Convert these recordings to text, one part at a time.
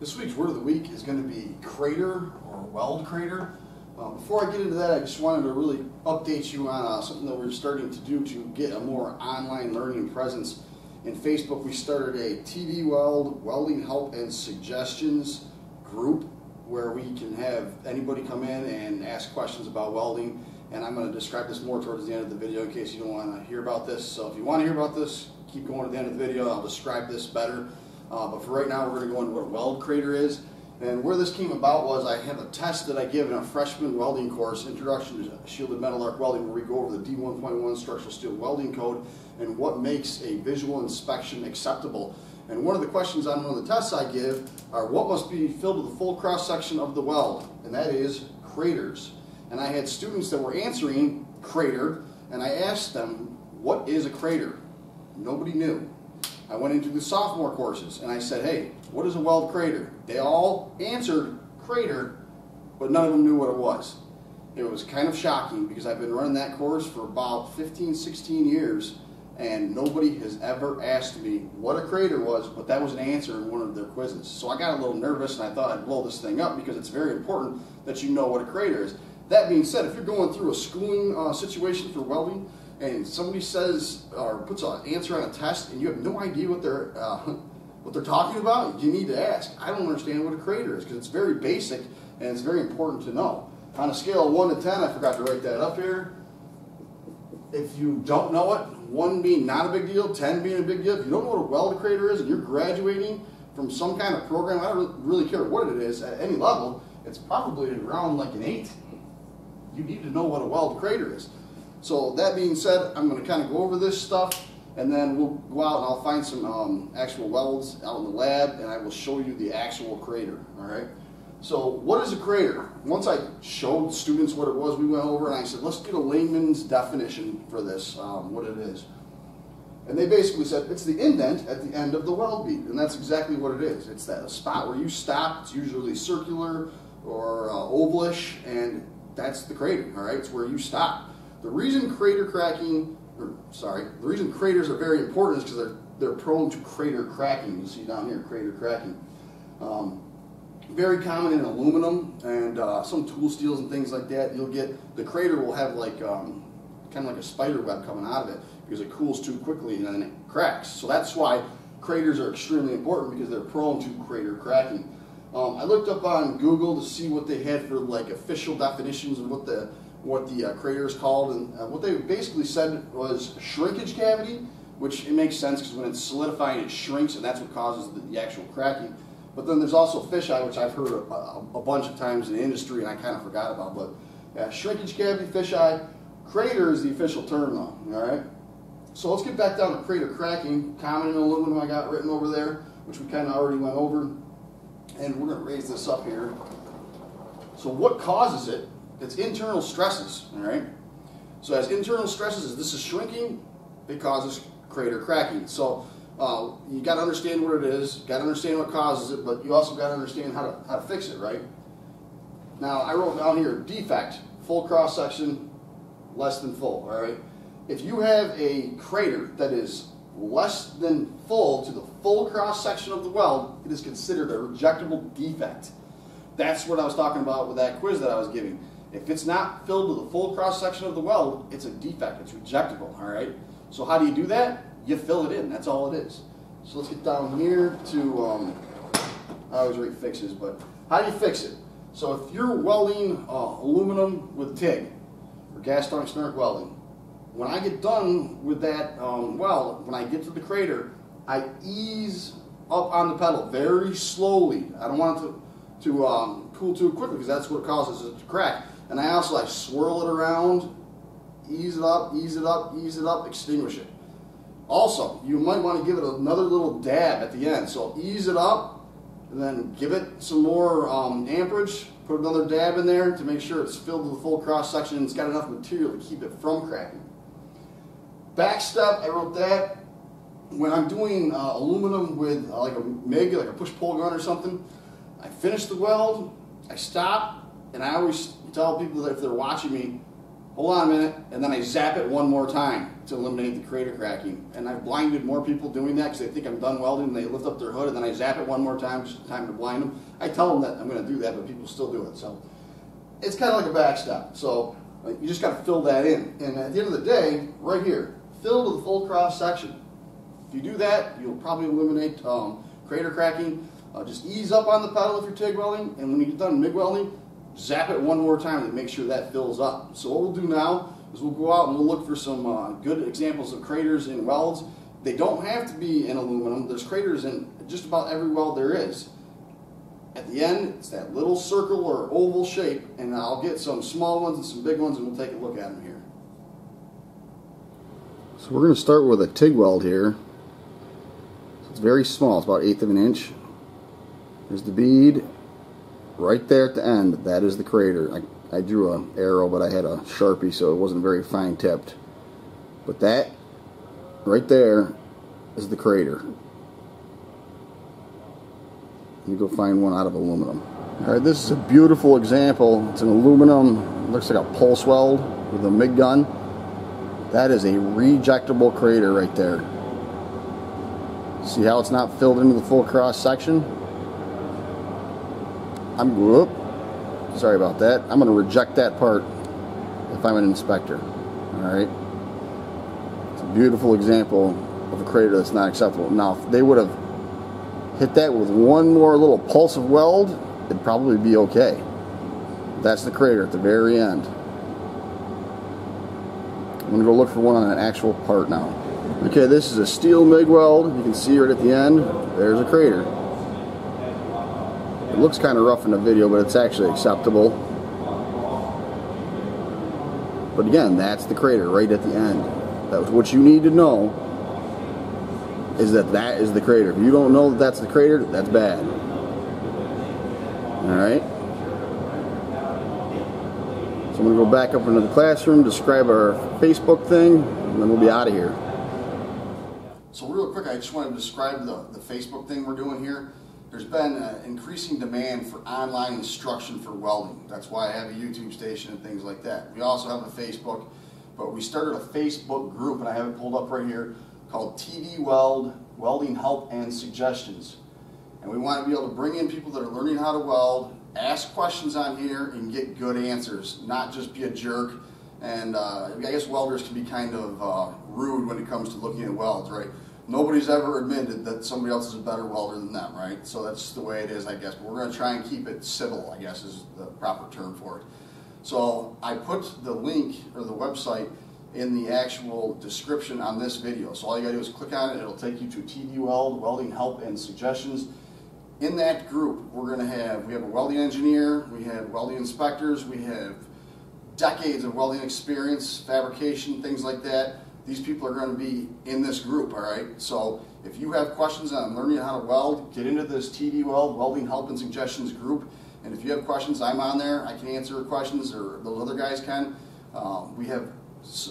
This week's word of the week is going to be crater or weld crater. Uh, before I get into that, I just wanted to really update you on uh, something that we're starting to do to get a more online learning presence. In Facebook, we started a TV Weld welding help and suggestions group where we can have anybody come in and ask questions about welding. And I'm going to describe this more towards the end of the video in case you don't want to hear about this. So if you want to hear about this, keep going to the end of the video. I'll describe this better. Uh, but for right now, we're going to go into what a weld crater is. And where this came about was I have a test that I give in a freshman welding course, Introduction to Shielded Metal Arc Welding, where we go over the D1.1 structural steel welding code and what makes a visual inspection acceptable. And one of the questions on one of the tests I give are what must be filled to the full cross section of the weld, and that is craters. And I had students that were answering crater, and I asked them, what is a crater? Nobody knew. I went into the sophomore courses and I said, hey, what is a weld crater? They all answered crater, but none of them knew what it was. It was kind of shocking because I've been running that course for about 15, 16 years and nobody has ever asked me what a crater was, but that was an answer in one of their quizzes. So I got a little nervous and I thought I'd blow this thing up because it's very important that you know what a crater is. That being said, if you're going through a schooling uh, situation for welding, and somebody says or puts an answer on a test and you have no idea what they're uh, what they're talking about, you need to ask. I don't understand what a crater is because it's very basic and it's very important to know. On a scale of 1 to 10, I forgot to write that up here. If you don't know it, 1 being not a big deal, 10 being a big deal, if you don't know what a weld crater is and you're graduating from some kind of program, I don't really care what it is at any level, it's probably around like an 8. You need to know what a weld crater is. So that being said, I'm going to kind of go over this stuff and then we'll go out and I'll find some um, actual welds out in the lab and I will show you the actual crater, all right? So what is a crater? Once I showed students what it was, we went over and I said, let's get a layman's definition for this, um, what it is. And they basically said, it's the indent at the end of the weld bead. And that's exactly what it is. It's that spot where you stop. It's usually circular or uh, ovalish, and that's the crater, all right? It's where you stop. The reason crater cracking, or sorry, the reason craters are very important is because they're, they're prone to crater cracking. You see down here, crater cracking. Um, very common in aluminum and uh, some tool steels and things like that. You'll get, the crater will have like, um, kind of like a spider web coming out of it because it cools too quickly and then it cracks. So that's why craters are extremely important because they're prone to crater cracking. Um, I looked up on Google to see what they had for like official definitions of what the what the uh, crater is called, and uh, what they basically said was shrinkage cavity, which it makes sense because when it's solidifying, it shrinks, and that's what causes the, the actual cracking. But then there's also fisheye, which I've heard a, a, a, bunch of times in the industry, and I kind of forgot about. But yeah, shrinkage cavity, fisheye, crater is the official term, though. All right. So let's get back down to crater cracking. Common in aluminum, I got written over there, which we kind of already went over. And we're going to raise this up here. So what causes it? It's internal stresses, all right? So as internal stresses, as this is shrinking, it causes crater cracking. So uh, you got to understand what it is, got to understand what causes it, but you also got to understand how to, how to fix it, right? Now, I wrote down here, defect, full cross section, less than full, all right? If you have a crater that is less than full to the full cross section of the weld, it is considered a rejectable defect. That's what I was talking about with that quiz that I was giving. If it's not filled to the full cross section of the weld, it's a defect. It's rejectable, all right? So how do you do that? You fill it in. That's all it is. So let's get down here to, um, I always write fixes, but how do you fix it? So if you're welding uh, aluminum with TIG, or gas tungsten welding, when I get done with that um, weld, when I get to the crater, I ease up on the pedal very slowly. I don't want it to, to um, cool too quickly because that's what causes it to crack. And I also like swirl it around, ease it up, ease it up, ease it up, extinguish it. Also, you might want to give it another little dab at the end. So ease it up, and then give it some more um, amperage. Put another dab in there to make sure it's filled to the full cross section and it's got enough material to keep it from cracking. Back step, I wrote that. When I'm doing uh, aluminum with uh, like a MIG, like a push-pull gun or something, I finish the weld, I stop, and I always tell people that if they're watching me, hold on a minute, and then I zap it one more time to eliminate the crater cracking. And I've blinded more people doing that because they think I'm done welding. And they lift up their hood, and then I zap it one more time, just time to blind them. I tell them that I'm going to do that, but people still do it. So it's kind of like a backstop. So you just got to fill that in. And at the end of the day, right here, fill to the full cross section. If you do that, you'll probably eliminate um, crater cracking. Uh, just ease up on the pedal if you're TIG welding, and when you get done MIG welding, zap it one more time to make sure that fills up. So what we'll do now is we'll go out and we'll look for some uh, good examples of craters in welds. They don't have to be in aluminum. There's craters in just about every weld there is. At the end, it's that little circle or oval shape, and I'll get some small ones and some big ones, and we'll take a look at them here. So we're going to start with a TIG weld here. It's very small. It's about eighth of an inch. There's the bead, right there at the end, that is the crater. I, I drew an arrow, but I had a Sharpie, so it wasn't very fine tipped. But that, right there, is the crater. You go find one out of aluminum. All right, this is a beautiful example. It's an aluminum, looks like a pulse weld with a MIG gun. That is a rejectable crater right there. See how it's not filled into the full cross section? I'm whoop, sorry about that. I'm going to reject that part if I'm an inspector. All right. It's a beautiful example of a crater that's not acceptable. Now, if they would have hit that with one more little pulse of weld, it'd probably be okay. That's the crater at the very end. I'm going to go look for one on an actual part now. Okay, this is a steel MIG weld. You can see right at the end, there's a crater. It looks kind of rough in the video, but it's actually acceptable. But again, that's the crater right at the end. That's what you need to know is that that is the crater. If you don't know that that's the crater, that's bad. Alright? So I'm to go back up into the classroom, describe our Facebook thing, and then we'll be out of here. So real quick, I just want to describe the, the Facebook thing we're doing here there's been an increasing demand for online instruction for welding. That's why I have a YouTube station and things like that. We also have a Facebook, but we started a Facebook group, and I have it pulled up right here, called TV Weld, Welding Help and Suggestions. And we want to be able to bring in people that are learning how to weld, ask questions on here, and get good answers, not just be a jerk. And uh, I guess welders can be kind of uh, rude when it comes to looking at welds, right? Nobody's ever admitted that somebody else is a better welder than them, right? So that's the way it is, I guess. But we're going to try and keep it civil, I guess is the proper term for it. So I put the link or the website in the actual description on this video. So all you got to do is click on it. It'll take you to TV Weld, Welding Help and Suggestions. In that group, we're going to have, we have a welding engineer, we have welding inspectors, we have decades of welding experience, fabrication, things like that these people are going to be in this group, all right? So if you have questions on learning how to weld, get into this TV Weld Welding Help and Suggestions group. And if you have questions, I'm on there. I can answer questions, or those other guys can. Um, we have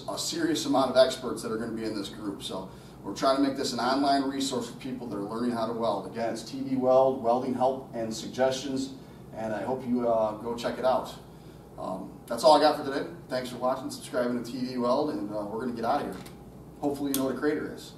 a serious amount of experts that are going to be in this group. So we're trying to make this an online resource for people that are learning how to weld. Again, it's TV Weld, Welding Help and Suggestions, and I hope you uh, go check it out. Um, that's all I got for today. Thanks for watching, subscribing to TV Weld, and uh, we're going to get out of here. Hopefully you know what a crater is.